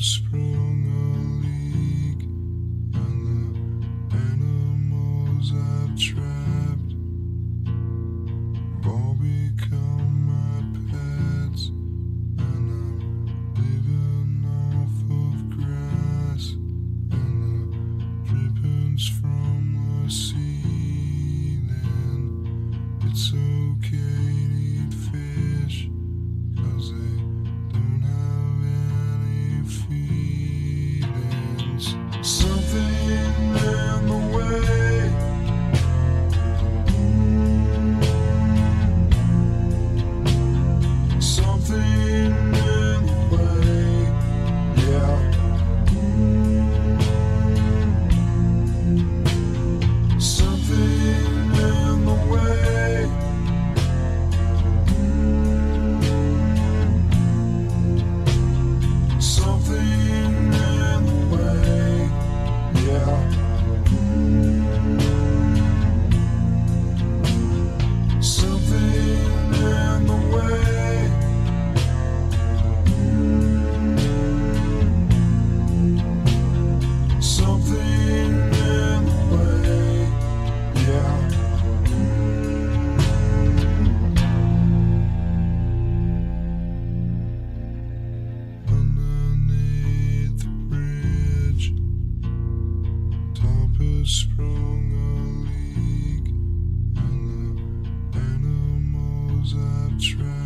sprung sprung a leak. And the animals I've tried.